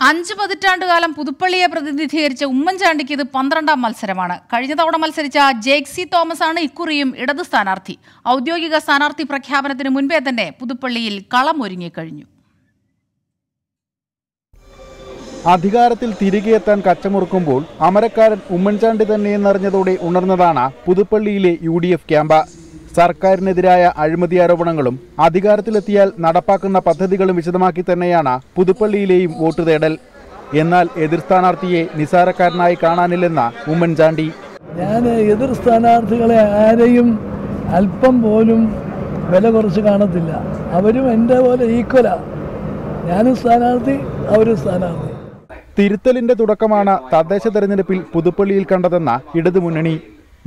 അഞ്ച് പതിറ്റാണ്ടുകാലം പുതുപ്പള്ളിയെ പ്രതിനിധീകരിച്ച ഉമ്മൻചാണ്ടിക്ക് ഇത് പന്ത്രണ്ടാം മത്സരമാണ്. കഴിഞ്ഞ തവണ മത്സരിച്ച ജേക്സി തോമസ് ആണ് ഇക്കുറിയും ഇടത് സ്ഥാനാർത്ഥി. ഔദ്യോഗിക സ്ഥാനാർത്ഥി പ്രഖ്യാപനത്തിന് മുൻപേ തന്നെ പുതുപ്പള്ളിയിൽ കളം കളമൊരുങ്ങിക്കഴിഞ്ഞു അധികാരത്തിൽ തിരികെ എത്താൻ കച്ചമുറുക്കുമ്പോൾ അമരക്കാരൻ ഉമ്മൻചാണ്ടി തന്നെയെന്നറിഞ്ഞതോടെ ഉണർന്നതാണ് പുതുപ്പള്ളിയിലെ യു ഡി എഫ് ക്യാമ്പ്. സർക്കാരിനെതിരായ അഴിമതി ആരോപണങ്ങളും അധികാരത്തിലെത്തിയാൽ നടപ്പാക്കുന്ന പദ്ധതികളും വിശദമാക്കി തന്നെയാണ് പുതുപ്പള്ളിയിലെയും വോട്ട് തേടൽ. എന്നാൽ എതിർ സ്ഥാനാർത്ഥിയെ നിസാരക്കാരനായി കാണാനില്ലെന്ന ഉമ്മൻചാണ്ടി. ഞാൻ എതിർ സ്ഥാനാർത്ഥികളെ ആരെയും അല്പം പോലും വില കുറച്ച് കാണത്തില്ല. അവരും എന്റെ പോലെ ഈക്വലാ. ഞാനും സ്ഥാനാർത്ഥി അവരും സ്ഥാനാർത്ഥി. തിരുത്തലിന്റെ തുടക്കമാണ് തദ്ദേശ തെരഞ്ഞെടുപ്പിൽ പുതുപ്പള്ളിയിൽ കണ്ടതെന്ന ഇടതുമുന്നണി.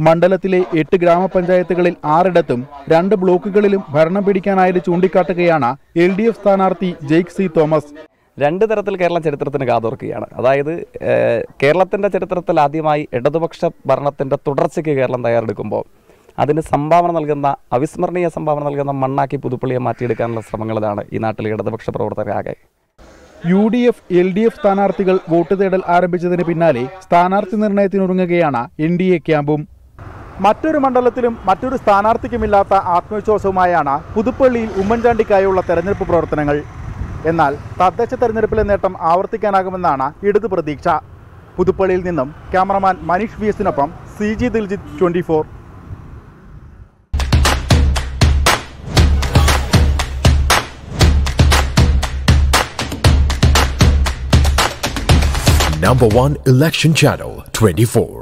മണ്ഡലത്തിലെ എട്ട് ഗ്രാമപഞ്ചായത്തുകളിൽ ആറിടത്തും രണ്ട് ബ്ലോക്കുകളിലും ഭരണം പിടിക്കാനായത് ചൂണ്ടിക്കാട്ടുകയാണ് എൽ ഡി എഫ് സ്ഥാനാർത്ഥി ജെയ്ക് സി തോമസ്. രണ്ട് തരത്തിൽ കേരള ചരിത്രത്തിന് കാതോർക്കുകയാണ്. അതായത് കേരളത്തിന്റെ ചരിത്രത്തിൽ ആദ്യമായി ഇടതുപക്ഷ ഭരണത്തിന്റെ തുടർച്ചയ്ക്ക് കേരളം തയ്യാറെടുക്കുമ്പോൾ അതിന് സംഭാവന നൽകുന്ന അവിസ്മരണീയ സംഭാവന നൽകുന്ന മണ്ണാക്കി പുതുപ്പള്ളിയെ മാറ്റിയെടുക്കാനുള്ള ശ്രമങ്ങളിലാണ് ഈ നാട്ടിലെ ഇടതുപക്ഷ പ്രവർത്തകരാകെ U D F L D F സ്ഥാനാർത്ഥികൾ വോട്ട് തേടൽ ആരംഭിച്ചതിന് പിന്നാലെ സ്ഥാനാർത്ഥി നിർണയത്തിനൊരുങ്ങുകയാണ് എൻ ഡി എ ക്യാമ്പും. മറ്റൊരു മണ്ഡലത്തിലും മറ്റൊരു സ്ഥാനാർത്ഥിക്കുമില്ലാത്ത ആത്മവിശ്വാസവുമായാണ് പുതുപ്പള്ളിയിൽ ഉമ്മൻചാണ്ടിക്കായുള്ള തെരഞ്ഞെടുപ്പ് പ്രവർത്തനങ്ങൾ. എന്നാൽ തദ്ദേശ തെരഞ്ഞെടുപ്പിലെ നേട്ടം ആവർത്തിക്കാനാകുമെന്നാണ് ഇടത് പ്രതീക്ഷ. പുതുപ്പള്ളിയിൽ നിന്നും cameraman Manish V എസിനൊപ്പം C G Diljith twenty four. Number one election channel 24.